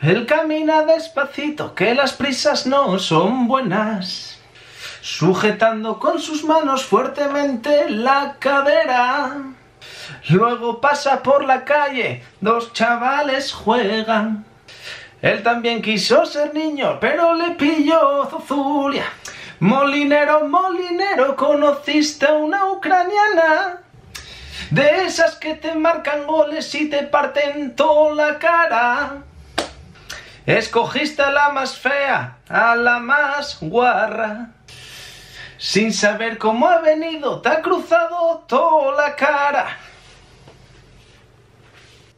Él camina despacito, que las prisas no son buenas. Sujetando con sus manos fuertemente la cadera. Luego pasa por la calle, dos chavales juegan. Él también quiso ser niño, pero le pilló Zuzulia. Molinero, molinero, conociste a una ucraniana. De esas que te marcan goles y te parten toda la cara. Escogiste a la más fea, a la más guarra. Sin saber cómo ha venido, te ha cruzado toda la cara.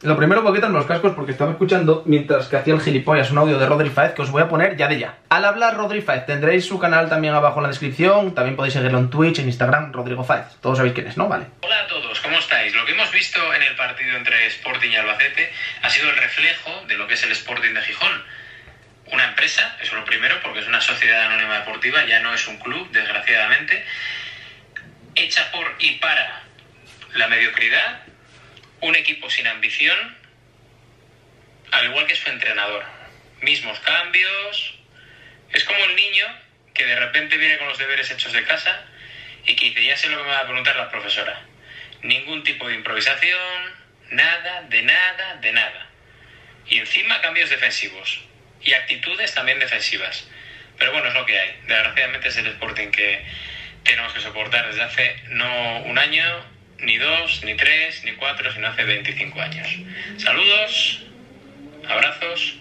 Lo primero, en los cascos porque estaba escuchando mientras que hacía el gilipollas un audio de Rodri Faez que os voy a poner ya de ya. Al hablar Rodri Faez, tendréis su canal también abajo en la descripción, también podéis seguirlo en Twitch, en Instagram, Rodrigo Faez. Todos sabéis quién es, ¿no? Vale. Hola a todos, visto en el partido entre Sporting y Albacete ha sido el reflejo de lo que es el Sporting de Gijón. Una empresa, eso es lo primero, porque es una sociedad anónima deportiva, ya no es un club, desgraciadamente, hecha por y para la mediocridad un equipo sin ambición, al igual que su entrenador. Mismos cambios. Es como el niño que de repente viene con los deberes hechos de casa y que dice, ya sé lo que me va a preguntar la profesora. Ningún tipo de improvisación, nada, de nada, de nada. Y encima cambios defensivos. Y actitudes también defensivas. Pero bueno, es lo que hay. Desgraciadamente es el Sporting que tenemos que soportar desde hace no un año, ni dos, ni tres, ni cuatro, sino hace 25 años. Saludos, abrazos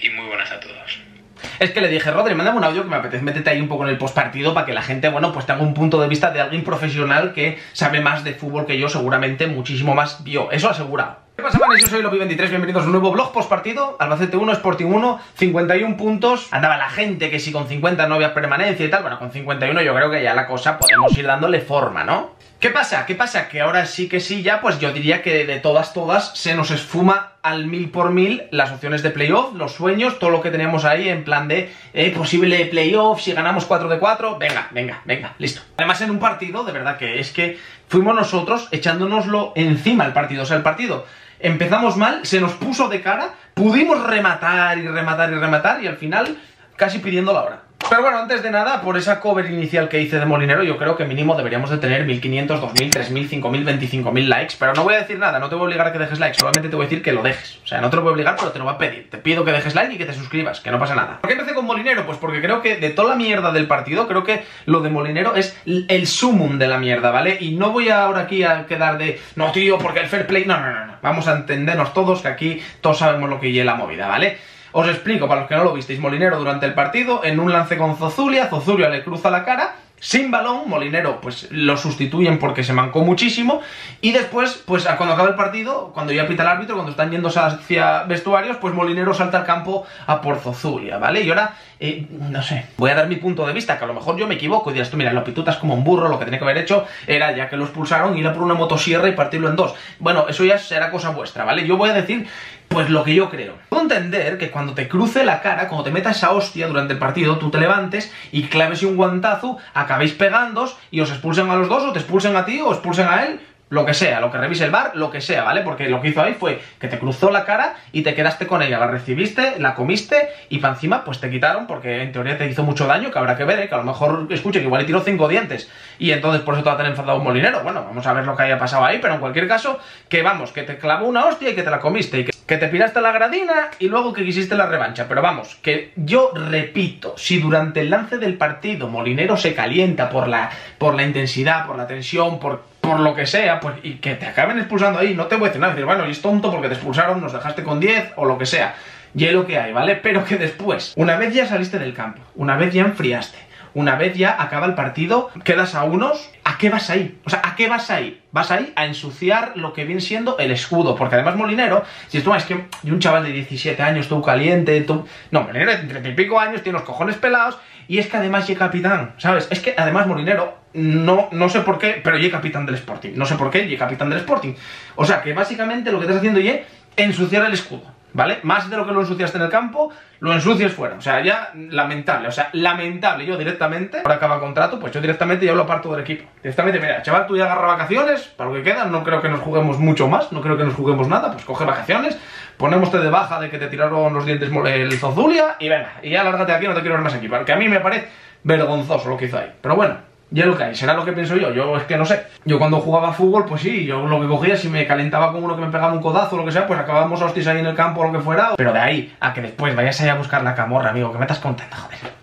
y muy buenas a todos. Es que le dije, Rodri, mándame un audio que me apetece, métete ahí un poco en el postpartido para que la gente, bueno, pues tenga un punto de vista de alguien profesional que sabe más de fútbol que yo, seguramente muchísimo más vio. Eso asegurado. ¿Qué pasa, manes? Yo soy Lopi23, bienvenidos a un nuevo blog postpartido. Albacete 1, Sporting 1, 51 puntos. Andaba la gente que si con 50 no había permanencia y tal. Bueno, con 51 yo creo que ya la cosa podemos ir dándole forma, ¿no? ¿Qué pasa? ¿Qué pasa? Que ahora sí que sí, ya pues yo diría que de todas, todas se nos esfuma al mil por mil las opciones de playoff, los sueños, todo lo que teníamos ahí en plan de eh, posible playoff, si ganamos 4 de 4, venga, venga, venga, listo. Además en un partido, de verdad que es que fuimos nosotros echándonoslo encima el partido, o sea, el partido empezamos mal, se nos puso de cara, pudimos rematar y rematar y rematar y al final casi pidiendo la hora. Pero bueno, antes de nada, por esa cover inicial que hice de Molinero, yo creo que mínimo deberíamos de tener 1500, 2000, 3000, 5000, 25000 likes. Pero no voy a decir nada, no te voy a obligar a que dejes like, solamente te voy a decir que lo dejes. O sea, no te lo voy a obligar, pero te lo voy a pedir. Te pido que dejes like y que te suscribas, que no pasa nada. ¿Por qué empecé con Molinero? Pues porque creo que de toda la mierda del partido, creo que lo de Molinero es el sumum de la mierda, ¿vale? Y no voy ahora aquí a quedar de, no tío, porque el fair play... No, no, no, no. Vamos a entendernos todos que aquí todos sabemos lo que lleva la movida, ¿vale? Os explico, para los que no lo visteis, Molinero durante el partido, en un lance con Zozulia, Zozulia le cruza la cara, sin balón, Molinero pues lo sustituyen porque se mancó muchísimo y después, pues cuando acaba el partido, cuando ya pita el árbitro, cuando están yendo hacia vestuarios, pues Molinero salta al campo a por Zozulia, ¿vale? Y ahora, eh, no sé, voy a dar mi punto de vista, que a lo mejor yo me equivoco y dirás tú, mira, lo pitutas como un burro, lo que tenía que haber hecho era, ya que lo expulsaron, ir a por una motosierra y partirlo en dos. Bueno, eso ya será cosa vuestra, ¿vale? Yo voy a decir pues lo que yo creo. Puedo entender que cuando te cruce la cara, cuando te metas esa hostia durante el partido, tú te levantes y claves un guantazo, acabéis pegándos y os expulsen a los dos, o te expulsen a ti, o expulsen a él, lo que sea, lo que revise el bar, lo que sea, ¿vale? Porque lo que hizo ahí fue que te cruzó la cara y te quedaste con ella, la recibiste, la comiste y para encima pues te quitaron porque en teoría te hizo mucho daño, que habrá que ver, ¿eh? que a lo mejor, escuche, que igual le tiró cinco dientes y entonces por eso te va a tener enfadado un molinero. Bueno, vamos a ver lo que haya pasado ahí, pero en cualquier caso, que vamos, que te clavó una hostia y que te la comiste y que que te piraste la gradina y luego que quisiste la revancha. Pero vamos, que yo repito, si durante el lance del partido Molinero se calienta por la, por la intensidad, por la tensión, por, por lo que sea, pues y que te acaben expulsando ahí, no te voy a decir nada, decir, bueno, y es tonto porque te expulsaron, nos dejaste con 10 o lo que sea. Y es lo que hay, ¿vale? Pero que después, una vez ya saliste del campo, una vez ya enfriaste, una vez ya acaba el partido, quedas a unos, ¿a qué vas ahí? O sea, ¿a qué vas ahí? Vas ahí a ensuciar lo que viene siendo el escudo, porque además Molinero, si tú es que un chaval de 17 años, todo caliente, tú... No, Molinero de 30 y pico años, tiene los cojones pelados, y es que además llega capitán, ¿sabes? Es que además Molinero, no, no sé por qué, pero llega capitán del Sporting. No sé por qué, llega capitán del Sporting. O sea, que básicamente lo que estás haciendo es ensuciar el escudo. ¿Vale? Más de lo que lo ensuciaste en el campo, lo ensucias fuera. O sea, ya lamentable, o sea, lamentable. Yo directamente, ahora acaba contrato, pues yo directamente ya lo aparto del equipo. Directamente, mira, chaval, tú ya agarra vacaciones, para lo que queda, no creo que nos juguemos mucho más, no creo que nos juguemos nada, pues coge vacaciones, ponemos de baja de que te tiraron los dientes el Zozulia y venga, y ya lárgate aquí, no te quiero ver más aquí, porque a mí me parece vergonzoso lo que hizo ahí. Pero bueno, ya lo que hay, será lo que pienso yo. Yo es que no sé. Yo cuando jugaba fútbol, pues sí, yo lo que cogía, si me calentaba con uno que me pegaba un codazo o lo que sea, pues acabábamos hostias ahí en el campo o lo que fuera. Pero de ahí a que después vayas a buscar la camorra, amigo, que me estás contenta, joder.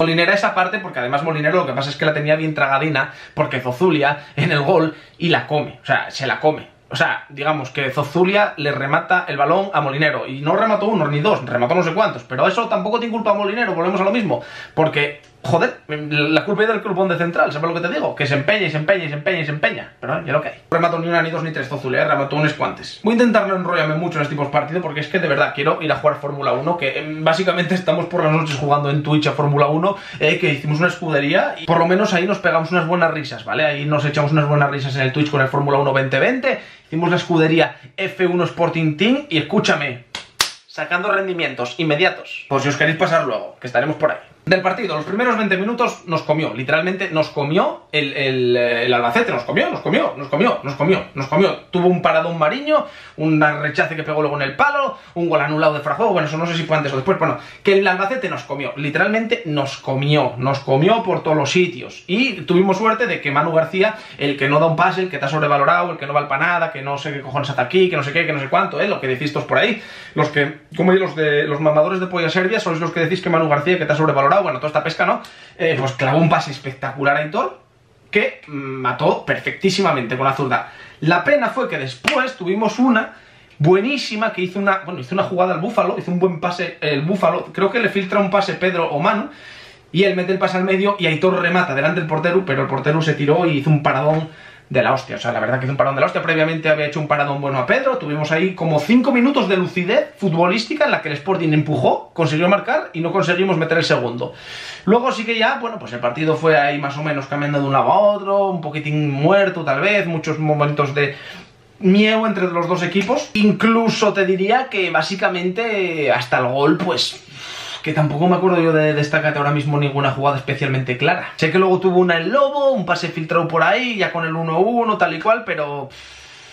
Molinera esa parte, porque además Molinero lo que pasa es que la tenía bien tragadina, porque Zozulia en el gol y la come, o sea, se la come. O sea, digamos que Zozulia le remata el balón a Molinero. Y no remató uno ni dos, remató no sé cuántos. Pero eso tampoco tiene culpa a Molinero, volvemos a lo mismo. Porque Joder, la culpa es del clubón de central, ¿sabes lo que te digo? Que se empeña y se empeña y se empeña y se empeña. Pero ya lo que hay. Remato ni una, ni dos, ni tres Zozulea, remató unos cuantes. Voy a intentar no enrollarme mucho en este tipo de partido porque es que de verdad quiero ir a jugar Fórmula 1, que eh, básicamente estamos por las noches jugando en Twitch a Fórmula 1, eh, que hicimos una escudería y por lo menos ahí nos pegamos unas buenas risas, ¿vale? Ahí nos echamos unas buenas risas en el Twitch con el Fórmula 1 2020, hicimos la escudería F1 Sporting Team y escúchame, sacando rendimientos inmediatos. Por si os queréis pasar luego, que estaremos por ahí del partido. Los primeros 20 minutos nos comió, literalmente nos comió el, el, Albacete, nos comió, nos comió, nos comió, nos comió, nos comió. Tuvo un paradón Mariño, un rechace que pegó luego en el palo, un gol anulado de Frajuego, bueno, eso no sé si fue antes o después, bueno, que el Albacete nos comió, literalmente nos comió, nos comió por todos los sitios. Y tuvimos suerte de que Manu García, el que no da un pase, el que está sobrevalorado, el que no va para nada, que no sé qué cojones hasta aquí, que no sé qué, que no sé cuánto, ¿eh? lo que decís todos por ahí, los que, como los de los mamadores de Polla Serbia, sois los que decís que Manu García, que está sobrevalorado, bueno, toda esta pesca, ¿no? Eh, pues clavó un pase espectacular a Hitor que mató perfectísimamente con la zurda. La pena fue que después tuvimos una buenísima que hizo una, bueno, hizo una jugada al Búfalo, hizo un buen pase el Búfalo, creo que le filtra un pase Pedro o y él mete el pase al medio y Aitor remata delante del portero, pero el portero se tiró y hizo un paradón de la hostia. O sea, la verdad que es un parón de la hostia. Previamente había hecho un paradón bueno a Pedro. Tuvimos ahí como 5 minutos de lucidez futbolística en la que el Sporting empujó, consiguió marcar y no conseguimos meter el segundo. Luego sí que ya, bueno, pues el partido fue ahí más o menos cambiando de un lado a otro, un poquitín muerto tal vez, muchos momentos de miedo entre los dos equipos. Incluso te diría que básicamente hasta el gol, pues que tampoco me acuerdo yo de destacarte ahora mismo ninguna jugada especialmente clara. Sé que luego tuvo una el Lobo, un pase filtrado por ahí, ya con el 1-1, tal y cual, pero...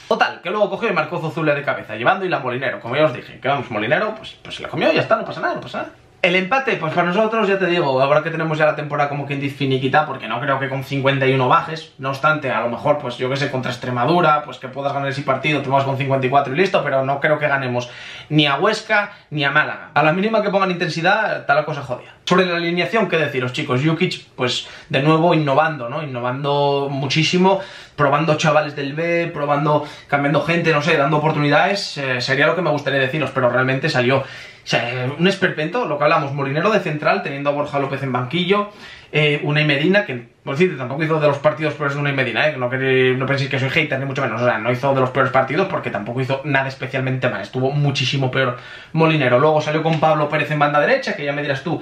Total, que luego cogió y marcó Zozulia de cabeza, llevando y la Molinero, como ya os dije, que vamos, Molinero, pues, pues se la comió y ya está, no pasa nada, no pasa nada. El empate, pues para nosotros, ya te digo, ahora que tenemos ya la temporada como quien dice finiquita, porque no creo que con 51 bajes, no obstante, a lo mejor, pues yo que sé, contra Extremadura, pues que puedas ganar ese partido, te vas con 54 y listo, pero no creo que ganemos ni a Huesca ni a Málaga. A la mínima que pongan intensidad, está la cosa jodida. Sobre la alineación, ¿qué deciros, chicos? Jukic, pues de nuevo innovando, ¿no? Innovando muchísimo, probando chavales del B, probando, cambiando gente, no sé, dando oportunidades, eh, sería lo que me gustaría deciros, pero realmente salió o sea, un esperpento, lo que hablamos, Molinero de central, teniendo a Borja López en banquillo, eh, una y Medina, que por decirte, tampoco hizo de los partidos peores de una y Medina, ¿eh? no, no penséis que soy hater, ni mucho menos, o sea, no hizo de los peores partidos porque tampoco hizo nada especialmente mal, estuvo muchísimo peor Molinero. Luego salió con Pablo Pérez en banda derecha, que ya me dirás tú,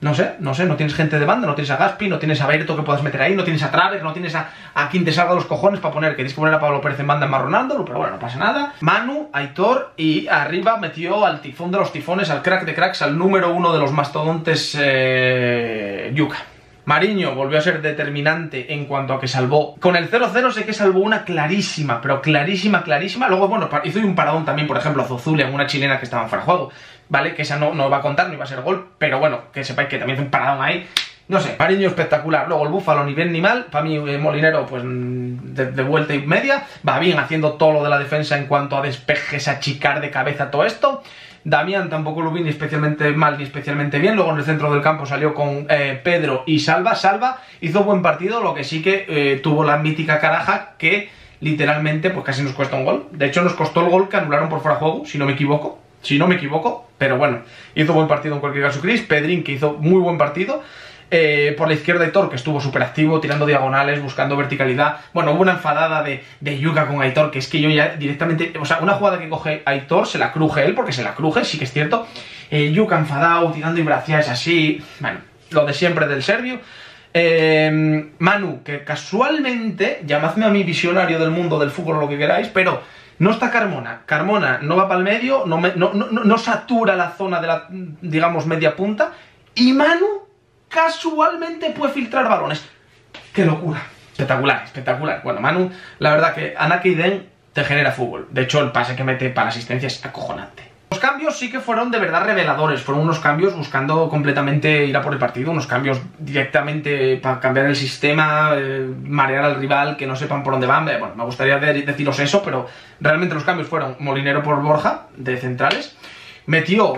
no sé, no sé, no tienes gente de banda, no tienes a Gaspi, no tienes a Berto que puedas meter ahí, no tienes a Traves, no tienes a, a quien te salga los cojones para poner, que tienes poner a Pablo Pérez en banda en Ronaldo, pero bueno, no pasa nada. Manu, Aitor y arriba metió al tifón de los tifones, al crack de cracks, al número uno de los mastodontes eh, Yuka. Mariño volvió a ser determinante en cuanto a que salvó. Con el 0-0 sé que salvó una clarísima, pero clarísima, clarísima. Luego, bueno, hizo un paradón también, por ejemplo, a Zozulia, una chilena que estaba en fuera juego. ¿Vale? Que esa no, no va a contar, no iba a ser gol. Pero bueno, que sepáis que también hizo un paradón ahí. No sé, Mariño espectacular. Luego el Búfalo ni bien ni mal. Para mí, eh, Molinero, pues de, vuelta y media. Va bien haciendo todo lo de la defensa en cuanto a despejes, achicar de cabeza todo esto. Damián tampoco lo vi ni especialmente mal ni especialmente bien. Luego en el centro del campo salió con eh, Pedro y Salva. Salva hizo buen partido, lo que sí que eh, tuvo la mítica caraja que literalmente pues casi nos cuesta un gol. De hecho nos costó el gol que anularon por fuera de juego, si no me equivoco. Si no me equivoco, pero bueno, hizo buen partido en cualquier caso Chris. Pedrín que hizo muy buen partido. Eh, por la izquierda Aitor, que estuvo súper activo, tirando diagonales, buscando verticalidad. Bueno, hubo una enfadada de, de, Yuka con Aitor, que es que yo ya directamente. O sea, una jugada que coge Aitor, se la cruje él, porque se la cruje, sí que es cierto. Eh, Yuka enfadado, tirando es así. Bueno, lo de siempre del serbio. Eh, Manu, que casualmente, llamadme a mi visionario del mundo del fútbol o lo que queráis, pero No está Carmona. Carmona no va para el medio, no, no, no, no satura la zona de la, digamos, media punta. Y Manu casualmente puede filtrar balones. ¡Qué locura! Espectacular, espectacular. Bueno, Manu, la verdad que Anaki Den te genera fútbol. De hecho, el pase que mete para asistencia es acojonante. Los cambios sí que fueron de verdad reveladores, fueron unos cambios buscando completamente ir a por el partido, unos cambios directamente para cambiar el sistema, eh, marear al rival, que no sepan por dónde van. Eh, bueno, me gustaría deciros eso, pero realmente los cambios fueron Molinero por Borja, de centrales, metió,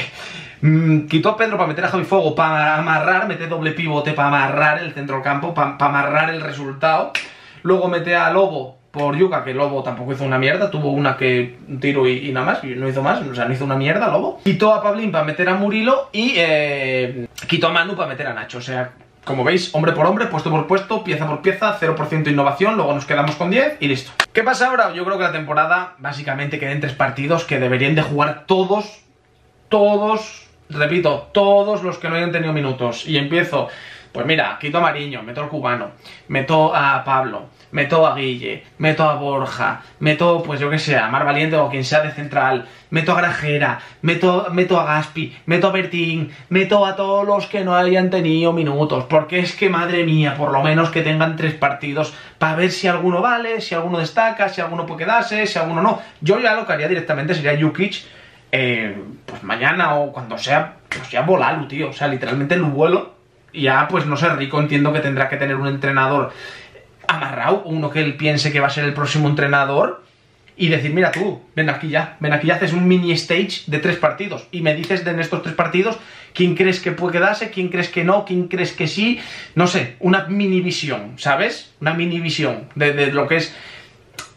mm, quitó a Pedro para meter a Javi Fuego, para amarrar, mete doble pivote para amarrar el centro del campo, para, para amarrar el resultado, luego mete a Lobo por Yuka, que Lobo tampoco hizo una mierda, tuvo una que un tiro y, nada más, no hizo más, o sea, no hizo una mierda Lobo. Quitó a Pablín para meter a Murilo y eh, quitó a Manu para meter a Nacho, o sea, como veis, hombre por hombre, puesto por puesto, pieza por pieza, 0% innovación, luego nos quedamos con 10 y listo. ¿Qué pasa ahora? Yo creo que la temporada básicamente queda en tres partidos que deberían de jugar todos, todos, repito, todos los que no hayan tenido minutos. Y empiezo pues mira, quito a Mariño, meto al cubano, meto a Pablo, meto a Guille, meto a Borja, meto, pues yo que sé, a Mar Valiente o quien sea de central, meto a Grajera, meto, meto a Gaspi, meto a Bertín, meto a todos los que no hayan tenido minutos, porque es que, madre mía, por lo menos que tengan tres partidos para ver si alguno vale, si alguno destaca, si alguno puede quedarse, si alguno no. Yo ya lo que haría directamente sería Jukic, eh, pues mañana o cuando sea, pues ya volarlo, tío, o sea, literalmente el vuelo ya, pues no sé, Rico entiendo que tendrá que tener un entrenador amarrado, uno que él piense que va a ser el próximo entrenador, y decir, mira tú, ven aquí ya, ven aquí ya, haces un mini stage de tres partidos, y me dices de en estos tres partidos quién crees que puede quedarse, quién crees que no, quién crees que sí, no sé, una mini visión, ¿sabes? Una mini visión de lo que es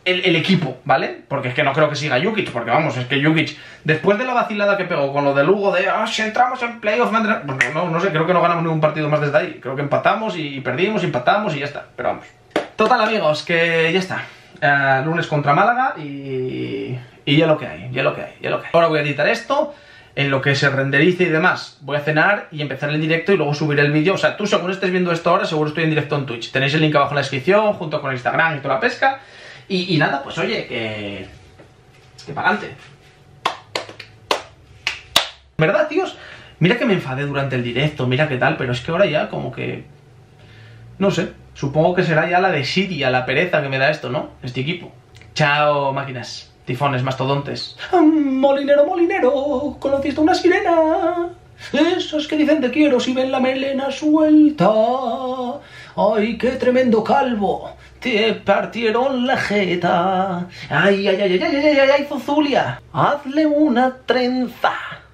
el, equipo, ¿vale? Porque es que no creo que siga Jukic, porque vamos, es que Jukic, después de la vacilada que pegó con lo de Lugo, de ah, si entramos en playoff, bueno, no, no sé, creo que no ganamos ningún partido más desde ahí. Creo que empatamos y perdimos, empatamos y ya está, pero vamos. Total, amigos, que ya está. Eh, lunes contra Málaga y, y ya lo que hay, ya lo que hay, ya lo que hay. Ahora voy a editar esto, en lo que se renderice y demás, voy a cenar y empezar el directo y luego subir el vídeo. O sea, tú según estés viendo esto ahora, seguro estoy en directo en Twitch. Tenéis el link abajo en la descripción, junto con Instagram y toda la pesca. Y, nada, pues oye, que... Que para adelante. ¿Verdad, tíos? Mira que me enfadé durante el directo, mira qué tal, pero es que ahora ya como que... No sé, supongo que será ya la de Siria, la pereza que me da esto, ¿no? Este equipo. Chao, máquinas, tifones, mastodontes. molinero, molinero, ¿conociste una sirena? Esos que dicen te quiero si ven la melena suelta. ¡Ay, qué tremendo calvo! Te partieron la jeta. ¡Ay, ay, ay, ay, ay, ay, ay, Zozulia! ¡Hazle una trenza!